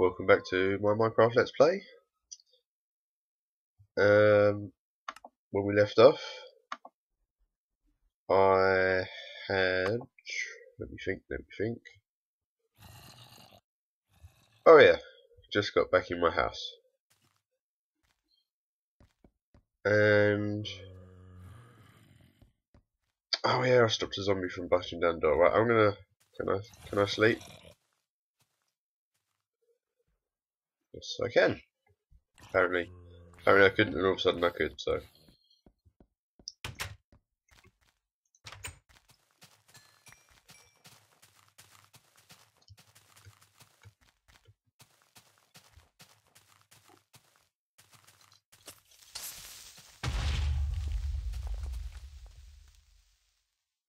welcome back to my Minecraft Let's Play. Um, when we left off, I had, let me think, let me think. Oh yeah, just got back in my house. And, oh yeah, I stopped a zombie from busting down the door. Right, I'm gonna, can I, can I sleep? Yes, I can. Apparently. Apparently I couldn't and all of a sudden I could, so.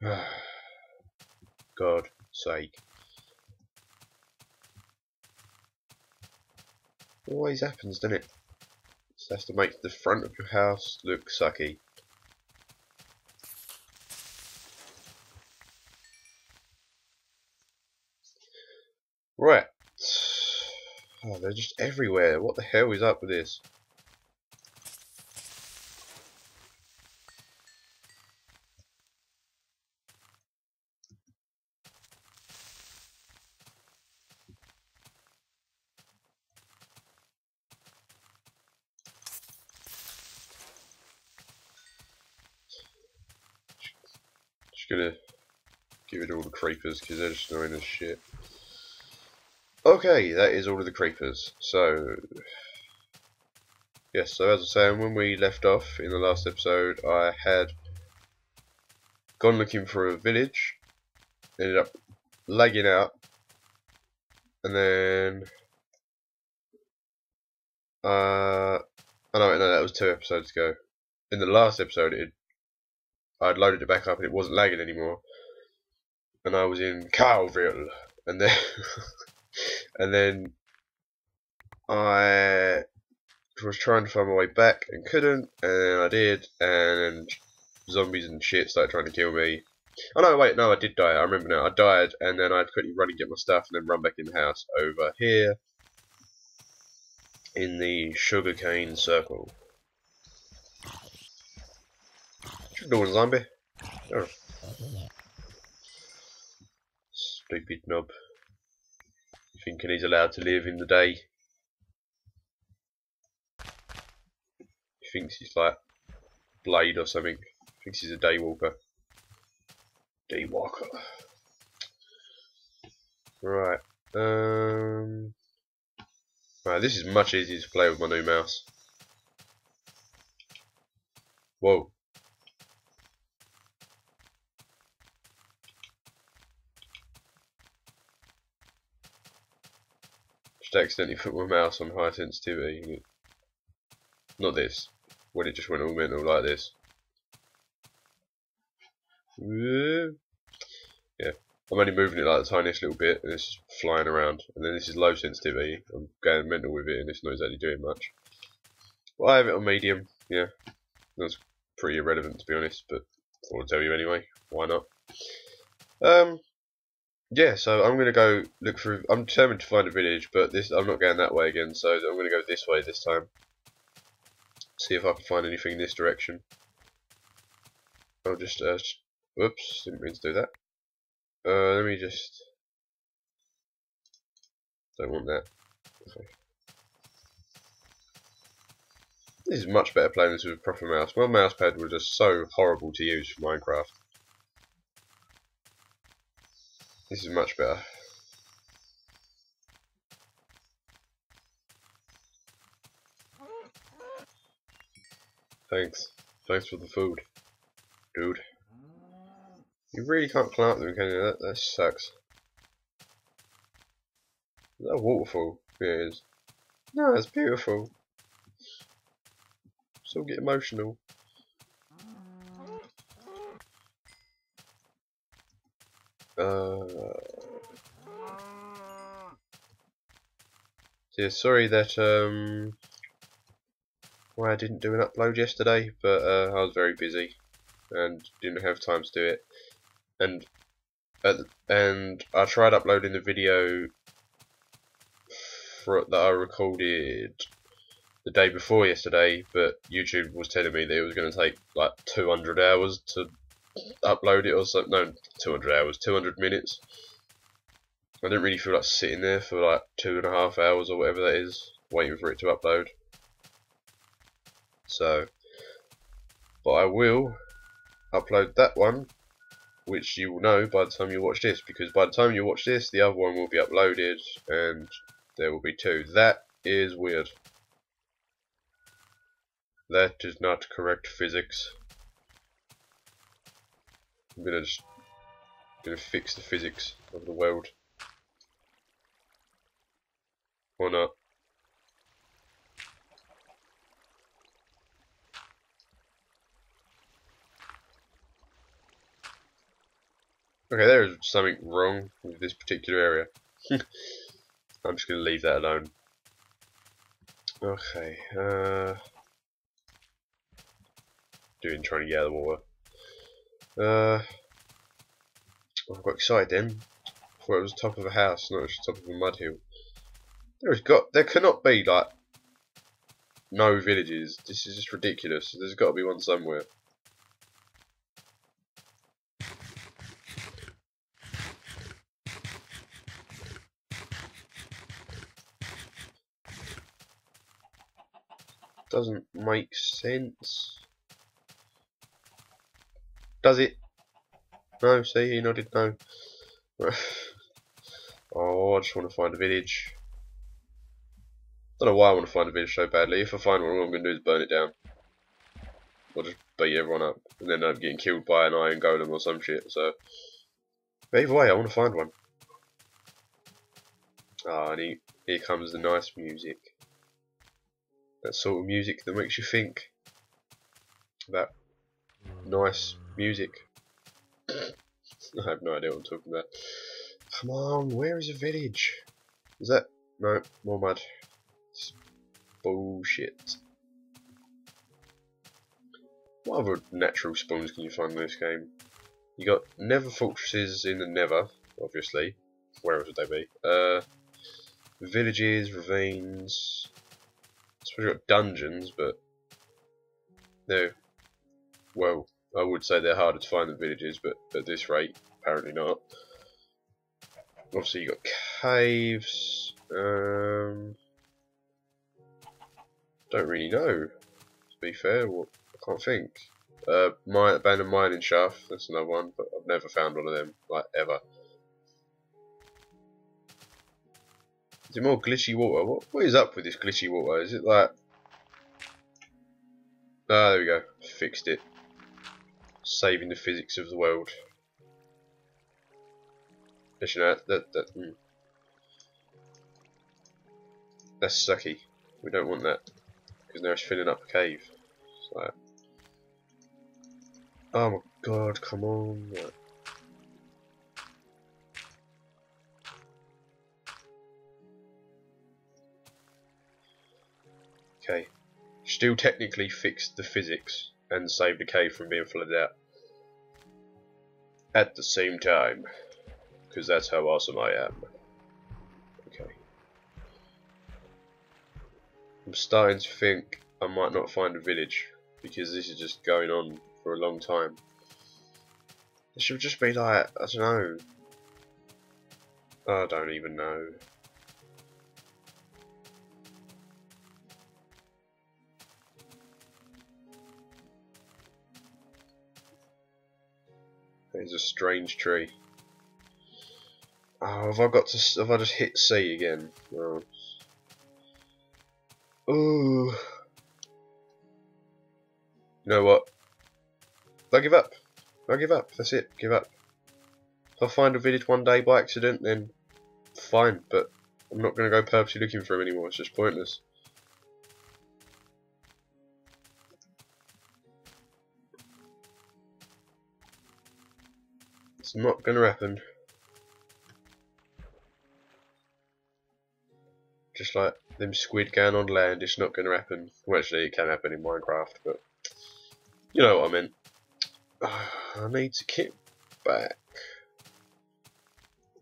God sake. Always happens, doesn't it? Just has to make the front of your house look sucky. Right. Oh, they're just everywhere. What the hell is up with this? Just gonna give it all the creepers because they're just annoying as shit. Okay, that is all of the creepers. So, yes, so as I was saying, when we left off in the last episode, I had gone looking for a village, ended up lagging out, and then, uh, I oh no, no, that was two episodes ago. In the last episode, it I'd loaded it back up and it wasn't lagging anymore. And I was in Carlville. And then and then I was trying to find my way back and couldn't and I did and zombies and shit started trying to kill me. Oh no, wait, no, I did die. I remember now. I died and then I had to quickly run and get my stuff and then run back in the house over here in the sugarcane circle. You doing, zombie? Stupid knob. Thinking he's allowed to live in the day. He thinks he's like Blade or something. Thinks he's a daywalker. Daywalker. Right. Um. Right, this is much easier to play with my new mouse. Whoa. Just accidentally put my mouse on high sensitivity. Not this. When it just went all mental like this. Yeah. I'm only moving it like the tiniest little bit and it's flying around. And then this is low sensitivity. I'm going mental with it and it's not exactly doing much. Well, I have it on medium. Yeah. That's pretty irrelevant to be honest, but I thought I'd tell you anyway. Why not? Um, yeah, so I'm gonna go look through. I'm determined to find a village, but this I'm not going that way again. So I'm gonna go this way this time. See if I can find anything in this direction. I'll just. Uh, whoops, didn't mean to do that. Uh, let me just. Don't want that. Okay. This is much better playing this with a proper mouse. My mousepad was just so horrible to use for Minecraft. This is much better. Thanks. Thanks for the food. Dude. You really can't climb them, can you? That, that sucks. Is that waterfall? Yeah, it is. No, it's beautiful. Still get emotional. Uh, yeah, sorry that um, why I didn't do an upload yesterday, but uh, I was very busy and didn't have time to do it. And and I tried uploading the video for, that I recorded the day before yesterday, but YouTube was telling me that it was going to take like 200 hours to upload it or something. No, 200 hours, 200 minutes. I didn't really feel like sitting there for like two and a half hours or whatever that is, waiting for it to upload. So, but I will upload that one, which you will know by the time you watch this, because by the time you watch this, the other one will be uploaded, and there will be two. That is weird. That is not correct physics. I'm gonna just gonna fix the physics of the world. Or not. Okay, there is something wrong with this particular area. I'm just going to leave that alone. Okay, uh... Doing trying to get out of the water. Uh... I got excited then. Thought it was top of a house, not just top of a mud hill. There's got, there cannot be, like, no villages. This is just ridiculous. There's got to be one somewhere. doesn't make sense. Does it? No, see, he nodded no. oh, I just want to find a village. I don't know why I want to find a village so badly. If I find one, all I'm going to do is burn it down. Or just beat everyone up. And then I'm getting killed by an iron golem or some shit, so... But either way, I want to find one. Ah, oh, and he, here comes the nice music that sort of music that makes you think about nice music. I have no idea what I'm talking about. Come on, where is a village? Is that no more mud? It's bullshit. What other natural spawns can you find in this game? You got Nether fortresses in the Nether, obviously. Where else would they be? Uh, villages, ravines, I suppose you've got dungeons, but no. Well, I would say they're harder to find than villages, but at this rate, apparently not. Obviously, you got caves. Um, don't really know. To be fair, well, I can't think. Uh, my abandoned mining shaft. That's another one, but I've never found one of them, like ever. Is it more glitchy water? What, what is up with this glitchy water? Is it like... Ah, there we go. Fixed it. Saving the physics of the world. Actually, no, that, that, mm. That's sucky. We don't want that. Because now it's filling up a cave. So, oh my god, come on. Okay. Still technically fixed the physics and saved the cave from being flooded out. At the same time. Because that's how awesome I am. Okay. I'm starting to think I might not find a village. Because this is just going on for a long time. It should just be like, I don't know. I don't even know. It's a strange tree. Oh, have I got to? Have I just hit C again? Oh. Ooh. You know what? I give up. I give up. That's it. Give up. If I find a village one day by accident, then fine. But I'm not going to go purposely looking for him anymore. It's just pointless. It's not to happen. Just like them squid going on land, it's not to happen. Well, actually, it can happen in Minecraft, but you know what I mean. I need to get back.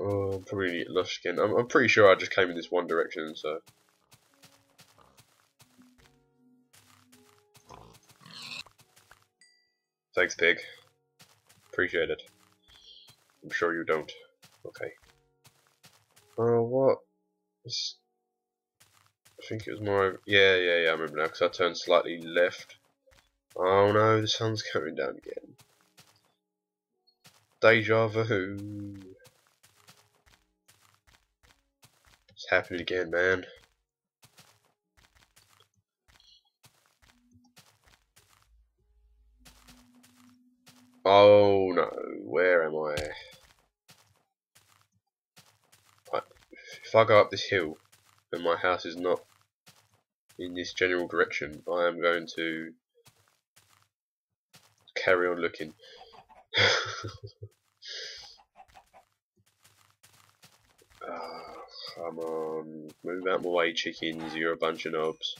Oh, I'm probably gonna get lost again. I'm, I'm pretty sure I just came in this one direction, so. Thanks, pig. Appreciate it. I'm sure you don't. Okay. Oh, uh, what? I think it was more. Yeah, yeah, yeah. I remember now because I turned slightly left. Oh no, the sun's coming down again. Deja vu. It's happening again, man. Oh no, where am I? If I go up this hill and my house is not in this general direction, I am going to carry on looking. oh, come on, move out my way chickens, you're a bunch of knobs.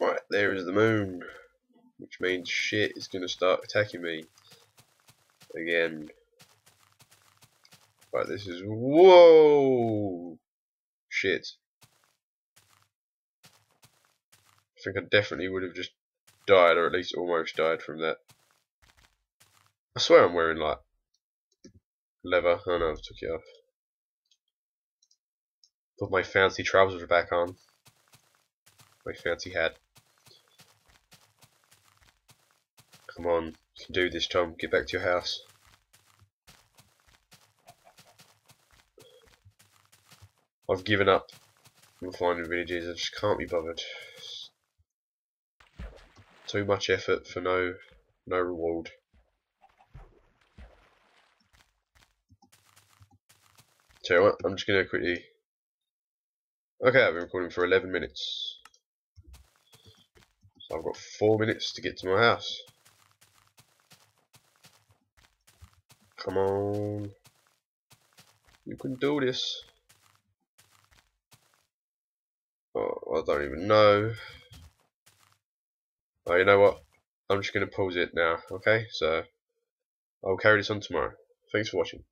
Right, there is the moon, which means shit is going to start attacking me again. Right, this is whoa shit. I think I definitely would have just died, or at least almost died from that. I swear I'm wearing like leather. Oh no, I took it off. Put my fancy trousers back on. My fancy hat. Come on, you can do this, Tom. Get back to your house. I've given up on finding villages. I just can't be bothered. Too much effort for no no reward. Tell you what, I'm just gonna quickly. Okay, I've been recording for 11 minutes. So I've got four minutes to get to my house. Come on. You can do this. Oh, I don't even know. Oh, you know what? I'm just going to pause it now, okay? So, I'll carry this on tomorrow. Thanks for watching.